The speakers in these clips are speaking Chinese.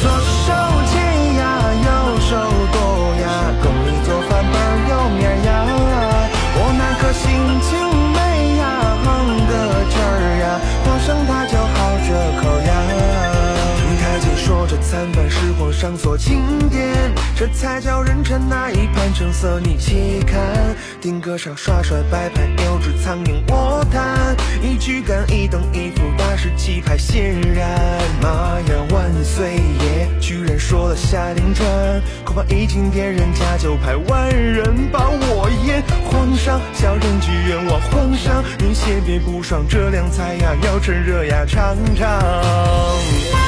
左手牵呀，右手剁呀，公里做饭倍儿有面儿呀。我那颗心情美呀，哼个劲儿呀，皇上他就好这口呀。太监说这餐饭是皇上所钦点，这才叫人称那一盘成色你且看。定格上刷帅摆拍，有只苍蝇卧谈。一举干一等一副大师气派显然。妈呀万岁爷，居然说了下令传，恐怕已经点人家就派万人把我淹。皇上小人居冤枉皇上，您先别不爽，这凉菜呀要趁热呀尝尝。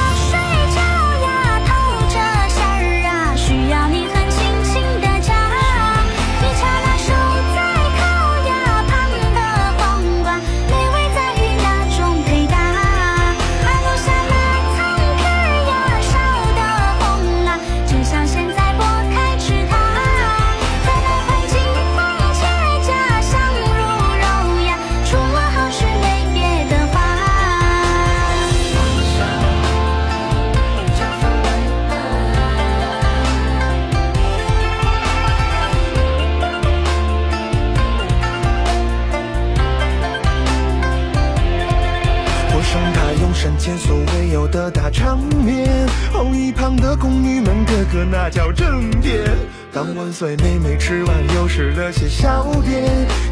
前所未有的大场面，后一旁的宫女们个个那叫正点。当万岁妹妹吃完，又吃了些小点，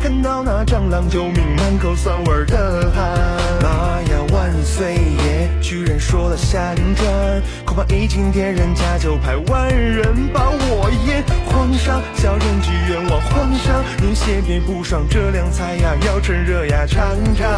看到那蟑螂就抿满口酸味儿的汗。妈呀，万岁爷居然说了下令转，恐怕一经点人家就派万人把我淹。皇上小人居冤枉皇上，您先别不爽，这凉菜呀要趁热呀尝尝。